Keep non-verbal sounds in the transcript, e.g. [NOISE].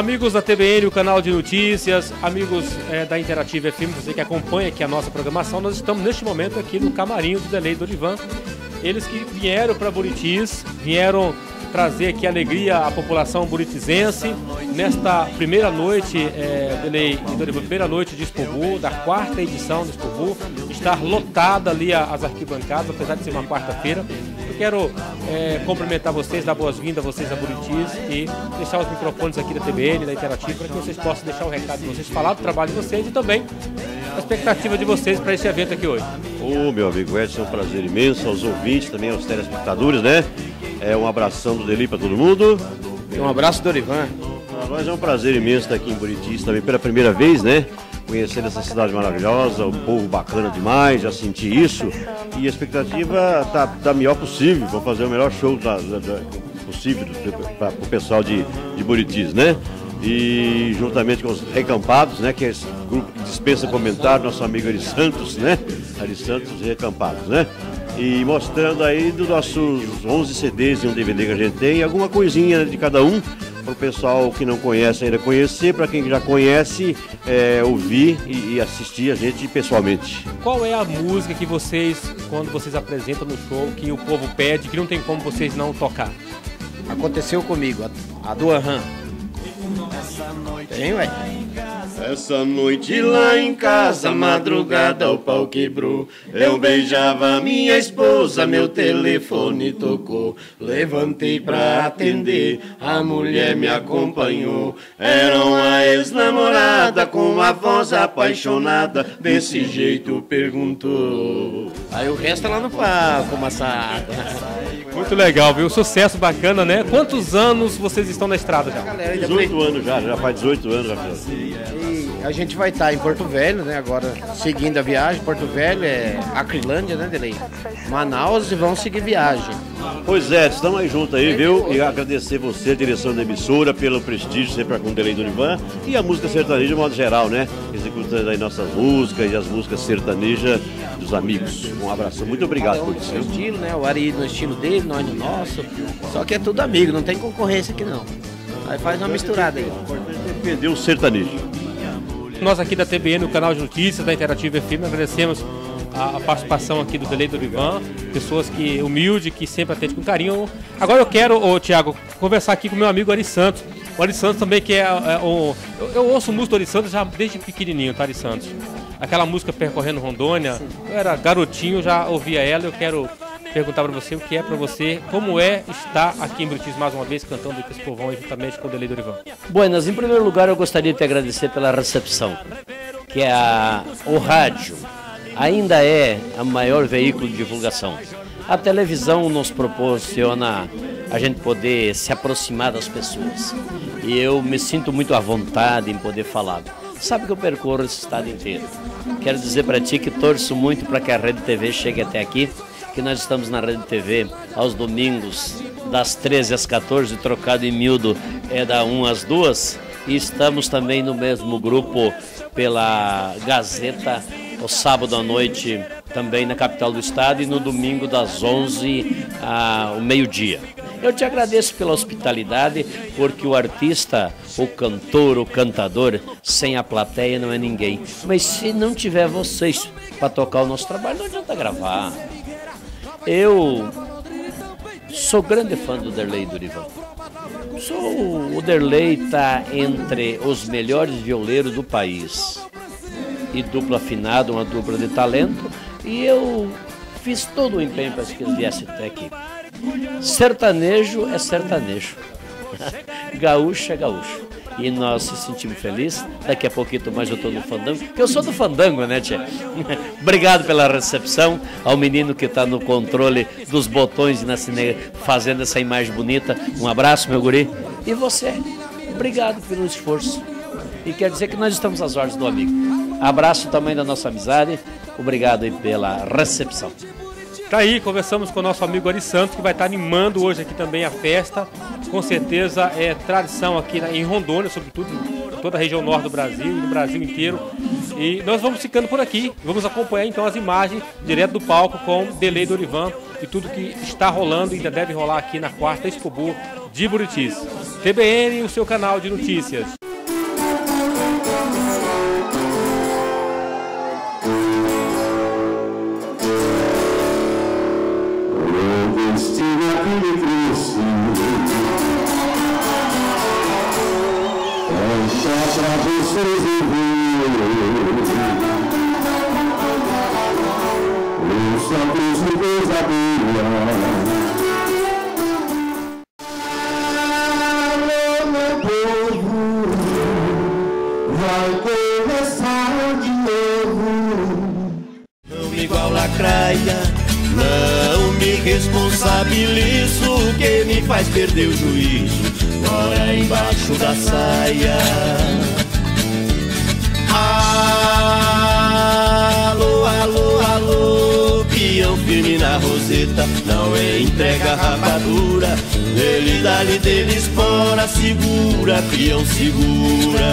Amigos da TBN, o canal de notícias, amigos é, da Interativa FM, você que acompanha aqui a nossa programação, nós estamos neste momento aqui no camarim do Delay do Orivan. Eles que vieram para Buritis, vieram trazer aqui alegria à população buritizense nesta primeira noite, é, Delay, primeira noite de Expobu, da quarta edição do Expobu, estar lotada ali as arquibancadas, apesar de ser uma quarta-feira. Quero é, cumprimentar vocês, dar boas-vindas a vocês a Buritis e deixar os microfones aqui da TBN, da Interativa, para que vocês possam deixar o recado de vocês, falar do trabalho de vocês e também a expectativa de vocês para esse evento aqui hoje. Ô, oh, meu amigo Edson, é um prazer imenso aos ouvintes, também aos telespectadores, né? É um abração do Deli para todo mundo. E um abraço do Orivan. Para nós é um prazer imenso estar aqui em Buritis também pela primeira vez, né? Conhecendo essa cidade maravilhosa, o povo bacana demais, já senti isso. E a expectativa tá, tá melhor possível. Vou fazer o melhor show da, da, da possível para o pessoal de, de Buritis, né? e juntamente com os recampados, né, que é esse grupo que dispensa comentário, nosso amigo Ari Santos, né, Ari Santos Recampados, né, e mostrando aí dos nossos 11 CDs e um DVD que a gente tem, alguma coisinha de cada um, para o pessoal que não conhece ainda conhecer, para quem já conhece é, ouvir e, e, assistir a gente pessoalmente. Qual é a música que vocês, quando vocês apresentam no show, que o povo pede, que não tem como vocês não tocar? Aconteceu comigo, a, a do Aham. Tem, ué. Essa noite lá em casa, madrugada o pau quebrou. Eu beijava minha esposa, meu telefone tocou. Levantei pra atender, a mulher me acompanhou. Era uma ex-namorada com uma voz apaixonada, desse jeito perguntou. Aí o resto é lá no palco, massada. Muito legal, viu? Sucesso bacana, né? Quantos anos vocês estão na estrada já? 18 anos já, já faz 18 anos já. A gente vai estar em Porto Velho, né? Agora seguindo a viagem. Porto Velho é Acrilândia, né, Delei? Manaus e vão seguir viagem. Pois é, estamos aí juntos aí, viu? E agradecer você, a direção da emissora, pelo prestígio sempre com o Delei do Univan e a música sertaneja de modo geral, né? Executando aí nossas músicas e as músicas sertanejas dos amigos. Um abraço, muito obrigado por isso. estilo, né? O Ari no estilo dele, nós no nosso. Só que é tudo amigo, não tem concorrência aqui não. Aí faz uma misturada aí. Defender o sertanejo. Nós aqui da TBN, no canal de notícias da Interativa FM, agradecemos a, a participação aqui do Delei do Ivan, pessoas que humilde, que sempre atende com carinho. Agora eu quero, ô, Tiago, conversar aqui com meu amigo Ari Santos. O Ari Santos também que é, é o. Eu, eu, ouço música do Ari Santos já desde pequenininho, tá, Ari Santos? Aquela música Percorrendo Rondônia, eu era garotinho, já ouvia ela, eu quero perguntar para você o que é para você, como é estar aqui em Brutis mais uma vez cantando com esse povão juntamente com o Delei Dorivan. Buenas, em primeiro lugar eu gostaria de te agradecer pela recepção, que é a, o rádio ainda é o maior veículo de divulgação. A televisão nos proporciona a gente poder se aproximar das pessoas. E eu me sinto muito à vontade em poder falar. Sabe que eu percorro esse estado inteiro. Quero dizer para ti que torço muito para que a Rede TV chegue até aqui que nós estamos na Rede TV aos domingos, das 13 às 14, trocado em miúdo é da 1 às 2. E estamos também no mesmo grupo pela Gazeta, o sábado à noite, também na capital do estado, e no domingo das 11 ao meio-dia. Eu te agradeço pela hospitalidade, porque o artista, o cantor, o cantador, sem a plateia não é ninguém. Mas se não tiver vocês para tocar o nosso trabalho, não adianta gravar. Eu sou grande fã do Derlei Durivan. Sou, o Derlei está entre os melhores violeiros do país. E dupla afinada, uma dupla de talento. E eu fiz todo o empenho para que ele viesse até aqui. Sertanejo é sertanejo. [LAUGHS] gaúcho é gaúcho e nós se sentimos felizes. Daqui a pouquinho mais eu estou no fandango, porque eu sou do fandango, né, tia? [LAUGHS] Obrigado pela recepção, ao menino que está no controle dos botões na cine... fazendo essa imagem bonita. Um abraço, meu guri. E você, obrigado pelo esforço. E quer dizer que nós estamos às ordens do amigo. Abraço também da nossa amizade. Obrigado pela recepção. Tá aí, conversamos com o nosso amigo Ari Santos, que vai estar animando hoje aqui também a festa. Com certeza é tradição aqui em Rondônia, sobretudo em toda a região norte do Brasil e no Brasil inteiro. E nós vamos ficando por aqui. Vamos acompanhar então as imagens direto do palco com Delay do Orivan e tudo que está rolando e ainda deve rolar aqui na quarta Expobu de Buritis. TBN, o seu canal de notícias. Não igual lacraia, não me responsabilizo. Que me faz perder o juízo mora embaixo da saia. Alô, na roseta, não é entrega rapadura. Dele, dali, dele, espora, segura, peão segura.